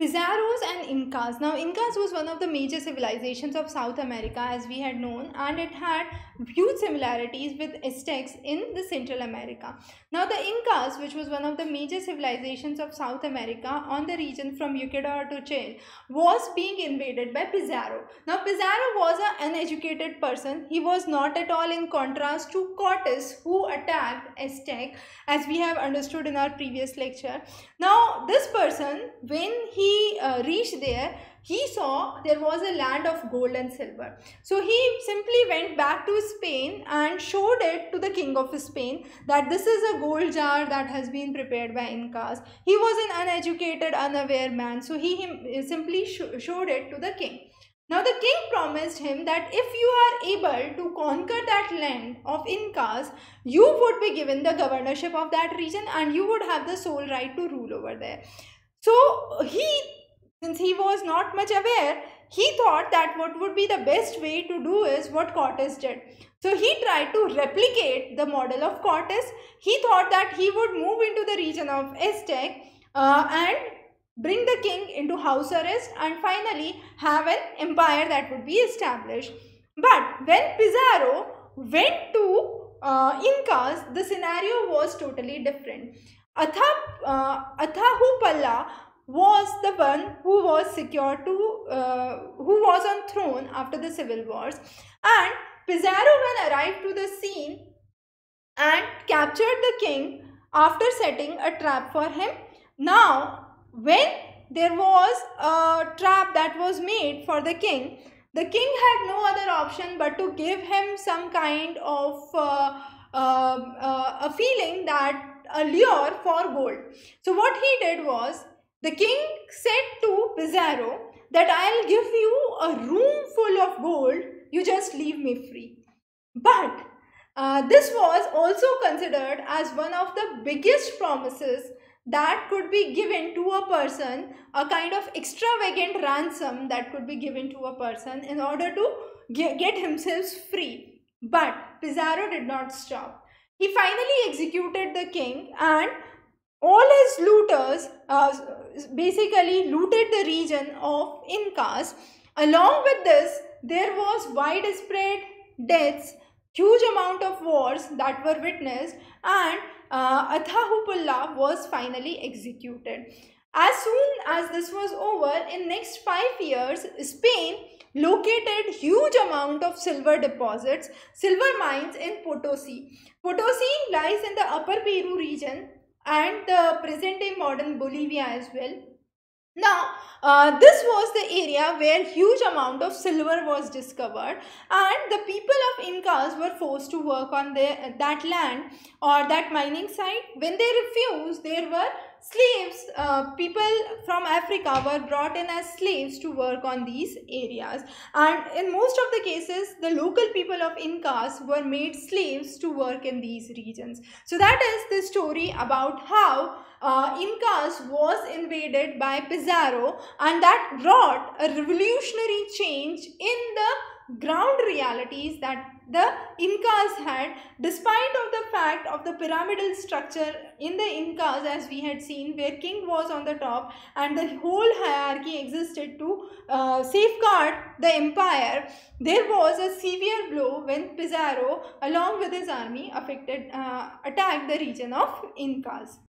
Pizarros and Incas. Now, Incas was one of the major civilizations of South America as we had known, and it had huge similarities with Aztecs in the Central America. Now, the Incas, which was one of the major civilizations of South America on the region from Ecuador to Chile, was being invaded by Pizarro. Now, Pizarro was an uneducated person. He was not at all in contrast to Cortes, who attacked Aztec, as we have understood in our previous lecture. Now, this person, when he uh, reached there, he saw there was a land of gold and silver. So he simply went back to Spain and showed it to the king of Spain that this is a gold jar that has been prepared by Incas. He was an uneducated, unaware man. So he him, simply sh showed it to the king. Now the king promised him that if you are able to conquer that land of Incas, you would be given the governorship of that region and you would have the sole right to rule over there. So he, since he was not much aware, he thought that what would be the best way to do is what Cortes did. So he tried to replicate the model of Cortes. He thought that he would move into the region of Aztec uh, and bring the king into house arrest and finally have an empire that would be established. But when Pizarro went to uh, Incas, the scenario was totally different. Atha, uh, was the one who was secure to, uh, who was on throne after the civil wars. And Pizarro when arrived to the scene and captured the king after setting a trap for him. Now, when there was a trap that was made for the king, the king had no other option but to give him some kind of uh, uh, uh, a feeling that a lure for gold. So what he did was the king said to Pizarro that I'll give you a room full of gold, you just leave me free. But uh, this was also considered as one of the biggest promises that could be given to a person, a kind of extravagant ransom that could be given to a person in order to get, get himself free. But Pizarro did not stop. He finally executed the king and all his looters uh, basically looted the region of Incas. Along with this, there was widespread deaths, huge amount of wars that were witnessed and uh, was finally executed. As soon as this was over, in next five years, Spain located huge amount of silver deposits, silver mines in Potosi. Potosi lies in the upper Peru region and the present day modern Bolivia as well. Now, uh, this was the area where huge amount of silver was discovered and the people of Incas were forced to work on their, that land or that mining site. When they refused, there were slaves, uh, people from Africa were brought in as slaves to work on these areas. And in most of the cases, the local people of Incas were made slaves to work in these regions. So that is the story about how uh, Incas was invaded by Pizarro and that brought a revolutionary change in the ground realities that the Incas had despite of the fact of the pyramidal structure in the Incas as we had seen where king was on the top and the whole hierarchy existed to uh, safeguard the empire there was a severe blow when Pizarro along with his army affected uh, attacked the region of Incas.